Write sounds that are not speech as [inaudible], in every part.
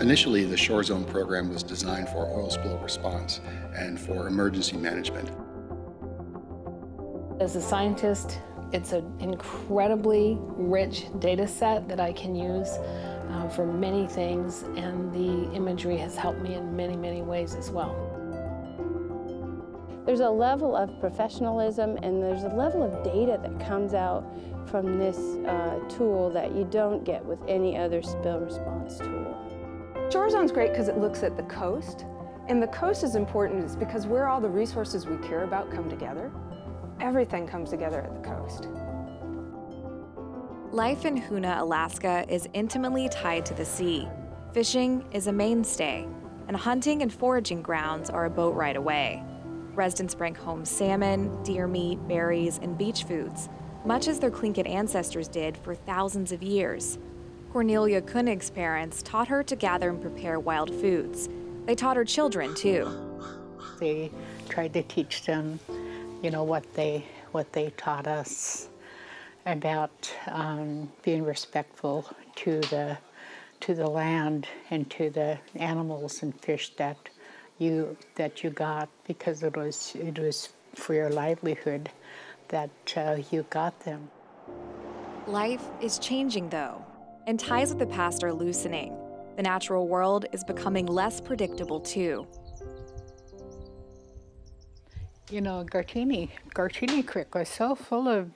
Initially, the Shore Zone program was designed for oil spill response and for emergency management. As a scientist, it's an incredibly rich data set that I can use uh, for many things, and the imagery has helped me in many, many ways as well. There's a level of professionalism and there's a level of data that comes out from this uh, tool that you don't get with any other spill response tool. Shore Zone's great because it looks at the coast. And the coast is important is because where all the resources we care about come together, everything comes together at the coast. Life in Hoonah, Alaska is intimately tied to the sea. Fishing is a mainstay, and hunting and foraging grounds are a boat ride away. Residents bring home salmon, deer meat, berries, and beach foods, much as their Tlingit ancestors did for thousands of years. Cornelia Koenig's parents taught her to gather and prepare wild foods. They taught her children, too. They tried to teach them, you know, what they, what they taught us about um, being respectful to the, to the land and to the animals and fish that you that you got because it was it was for your livelihood that uh, you got them. Life is changing though, and ties with the past are loosening. The natural world is becoming less predictable too. You know, Gartina, Gartina Creek was so full of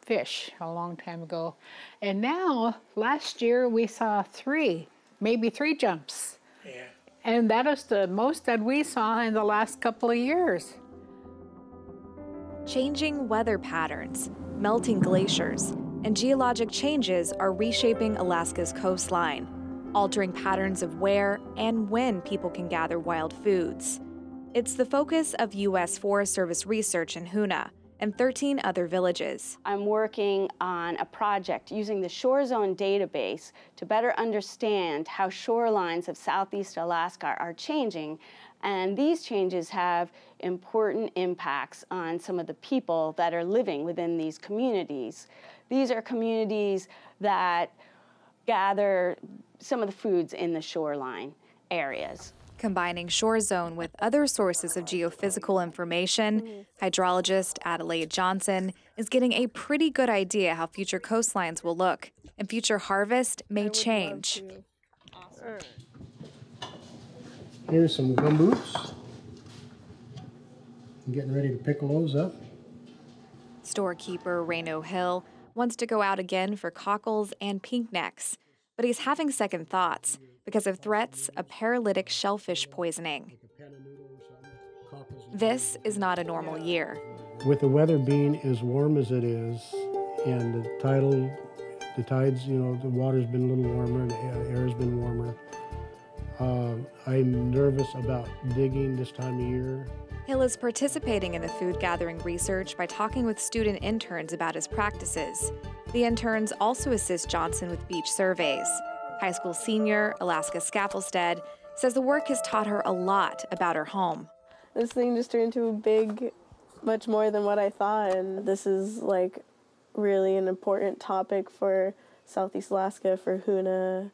fish a long time ago. And now, last year, we saw three, maybe three jumps. Yeah. And that is the most that we saw in the last couple of years. Changing weather patterns, melting glaciers, and geologic changes are reshaping Alaska's coastline, altering patterns of where and when people can gather wild foods. It's the focus of U.S. Forest Service research in Hoonah and 13 other villages. I'm working on a project using the Shore Zone database to better understand how shorelines of southeast Alaska are changing. And these changes have important impacts on some of the people that are living within these communities. These are communities that gather some of the foods in the shoreline areas. Combining Shore Zone with other sources of geophysical information, hydrologist Adelaide Johnson is getting a pretty good idea how future coastlines will look, and future harvest may change. Here's some gum boots. I'm getting ready to pickle those up. Storekeeper Reno Hill wants to go out again for cockles and pink necks, but he's having second thoughts because of threats of paralytic shellfish poisoning. This is not a normal year. With the weather being as warm as it is, and the tidal, the tides, you know, the water's been a little warmer, the air's been warmer. Uh, I'm nervous about digging this time of year. Hill is participating in the food gathering research by talking with student interns about his practices. The interns also assist Johnson with beach surveys. High school senior Alaska Scafflestead says the work has taught her a lot about her home. This thing just turned into a big, much more than what I thought, and this is like really an important topic for Southeast Alaska, for Hoonah,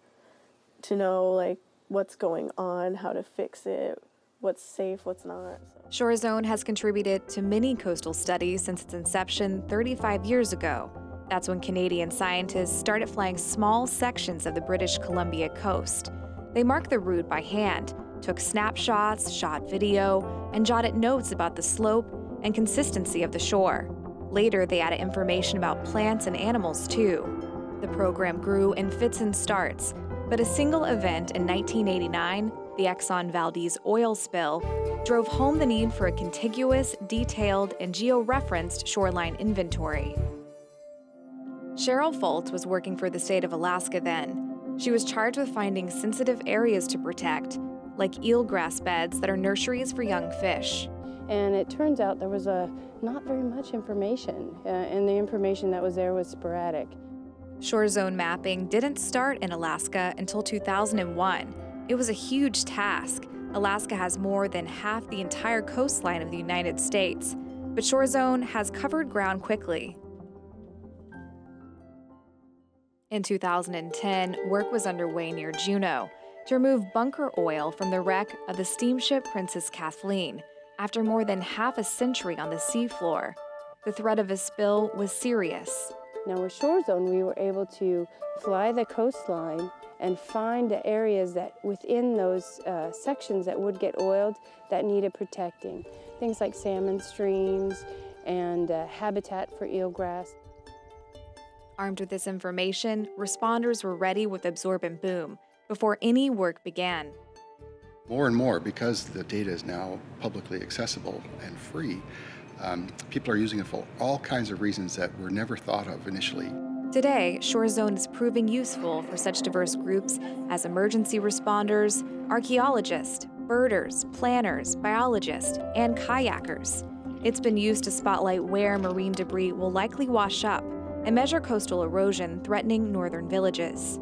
to know like what's going on, how to fix it, what's safe, what's not. Shore Zone has contributed to many coastal studies since its inception 35 years ago. That's when Canadian scientists started flying small sections of the British Columbia coast. They marked the route by hand, took snapshots, shot video, and jotted notes about the slope and consistency of the shore. Later, they added information about plants and animals too. The program grew in fits and starts, but a single event in 1989, the Exxon Valdez oil spill, drove home the need for a contiguous, detailed, and geo-referenced shoreline inventory. Cheryl Foltz was working for the state of Alaska then. She was charged with finding sensitive areas to protect, like eelgrass beds that are nurseries for young fish. And it turns out there was a not very much information, uh, and the information that was there was sporadic. Shore zone mapping didn't start in Alaska until 2001. It was a huge task. Alaska has more than half the entire coastline of the United States, but Shore Zone has covered ground quickly. In 2010, work was underway near Juneau. to remove bunker oil from the wreck of the steamship Princess Kathleen after more than half a century on the seafloor. The threat of a spill was serious. Now with Shore Zone, we were able to fly the coastline and find the areas that within those uh, sections that would get oiled that needed protecting. Things like salmon streams and uh, habitat for eelgrass. Armed with this information, responders were ready with absorbent boom before any work began. More and more, because the data is now publicly accessible and free, um, people are using it for all kinds of reasons that were never thought of initially. Today, ShoreZone is proving useful for such diverse groups as emergency responders, archaeologists, birders, planners, biologists, and kayakers. It's been used to spotlight where marine debris will likely wash up and measure coastal erosion threatening northern villages.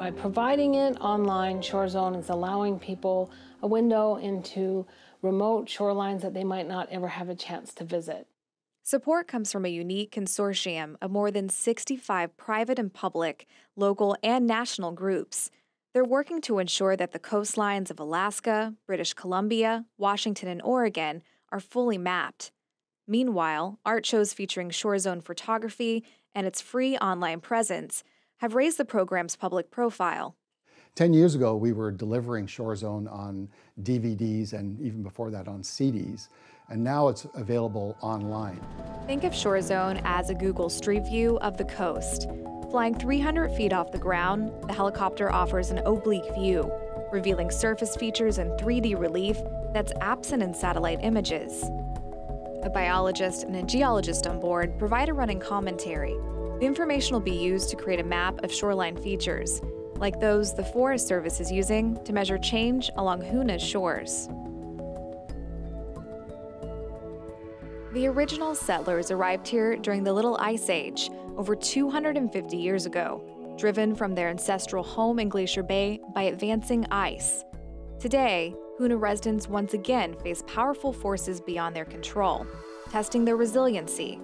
By providing it online, ShoreZone is allowing people a window into remote shorelines that they might not ever have a chance to visit. Support comes from a unique consortium of more than 65 private and public, local, and national groups. They're working to ensure that the coastlines of Alaska, British Columbia, Washington, and Oregon are fully mapped. Meanwhile, art shows featuring Shore Zone photography and its free online presence have raised the program's public profile. 10 years ago, we were delivering Shore Zone on DVDs and even before that on CDs, and now it's available online. Think of Shore Zone as a Google Street View of the coast. Flying 300 feet off the ground, the helicopter offers an oblique view, revealing surface features and 3D relief that's absent in satellite images. A biologist and a geologist on board provide a running commentary. The information will be used to create a map of shoreline features, like those the Forest Service is using to measure change along Hoonah's shores. The original settlers arrived here during the Little Ice Age, over 250 years ago, driven from their ancestral home in Glacier Bay by advancing ice. Today, Hoona residents once again face powerful forces beyond their control, testing their resiliency.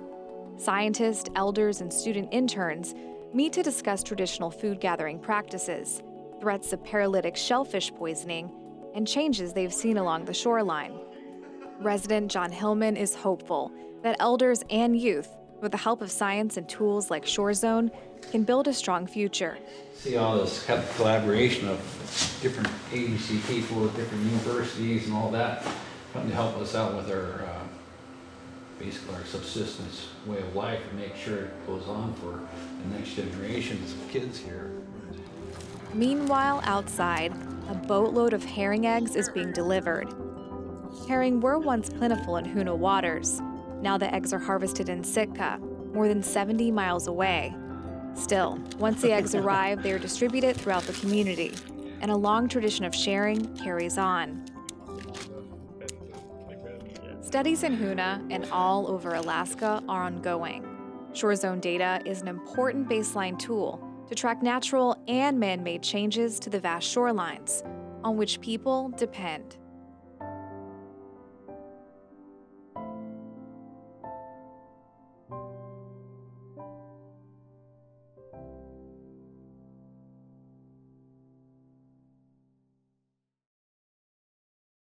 Scientists, elders, and student interns meet to discuss traditional food gathering practices, threats of paralytic shellfish poisoning, and changes they've seen along the shoreline. Resident John Hillman is hopeful that elders and youth, with the help of science and tools like ShoreZone, can build a strong future. See all this collaboration of different agency people, different universities and all that, come to help us out with our, uh, basically our subsistence way of life and make sure it goes on for the next generations of kids here. Meanwhile, outside, a boatload of herring eggs is being delivered. Herring were once plentiful in Hoonah waters. Now the eggs are harvested in Sitka, more than 70 miles away. Still, once the eggs [laughs] arrive, they are distributed throughout the community, and a long tradition of sharing carries on. Studies in Hoonah and all over Alaska are ongoing. Shore Zone data is an important baseline tool to track natural and man made changes to the vast shorelines on which people depend.